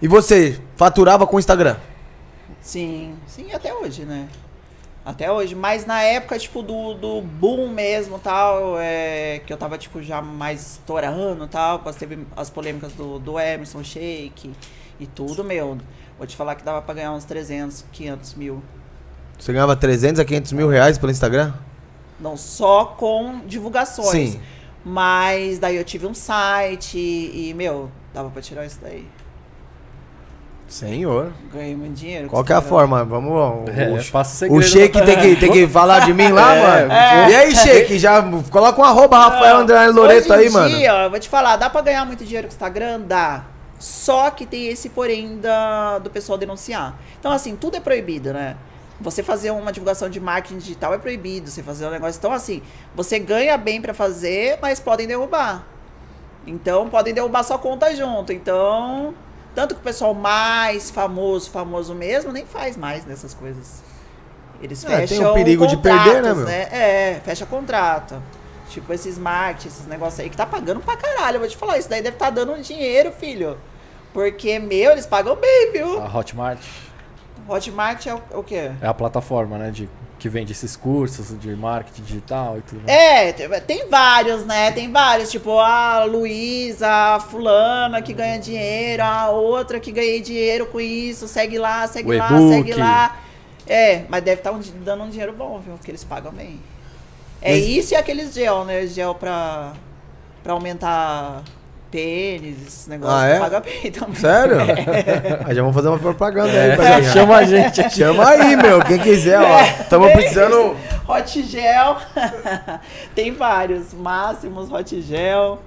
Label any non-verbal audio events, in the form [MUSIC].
E você, faturava com o Instagram? Sim, sim, até hoje, né? Até hoje. Mas na época, tipo, do, do boom mesmo tal, é, que eu tava, tipo, já mais estourando tal, quando teve as polêmicas do, do Emerson Shake e tudo, meu. Vou te falar que dava pra ganhar uns 300, 500 mil. Você ganhava 300 a 500 mil reais pelo Instagram? Não só com divulgações. Sim. Mas daí eu tive um site e, meu, dava pra tirar isso daí. Senhor. Ganhei muito dinheiro. com Qual que é a forma? Vamos. O, É, o, passa o Sheik tem que, tem que falar de mim lá, É, mano. é. E aí, Sheik, já coloca um arroba Rafael André Loreto Hoje em aí, mano. dia, ó, eu vou te falar, dá pra ganhar muito dinheiro com o Instagram? Dá. Só que tem esse porém da, do pessoal denunciar. Então, assim, tudo é proibido, né? Você fazer uma divulgação de marketing digital é proibido. Você fazer um negócio. Então, assim, você ganha bem pra fazer, mas podem derrubar. Então, podem derrubar sua conta junto. Então, tanto que o pessoal mais famoso, famoso mesmo, nem faz mais dessas coisas. Eles É, tem fecham o perigo de perder, né, meu? É, fecha contrato. Tipo, esses marketing, esses negócios aí que tá pagando pra caralho. Eu vou te falar, isso daí deve tá dando um dinheiro, filho. Porque, meu, eles pagam bem, viu? A Hotmart Hotmart é o, o quê? é a plataforma, né? De, que vende esses cursos de marketing digital e tudo mais. É, tem- vários, né? Tem vários, tipo a Luísa, a fulana que ganha dinheiro, a outra que ganhei dinheiro com isso, segue lá, segue O lá, segue lá. É, mas deve estar dando um dinheiro bom, viu? Porque eles pagam bem. É Mas- isso e aqueles gel, né? Gel pra, pra aumentar pênis, esses negócios. Ah, é? Paga bem também. Sério? [LAUGHS] Aí já vamos fazer uma propaganda aí pra É, chama a gente aqui. Chama aí, meu. Quem quiser, ó. Estamos É precisando. Hot gel. [LAUGHS] Tem vários. Máximos, hot gel.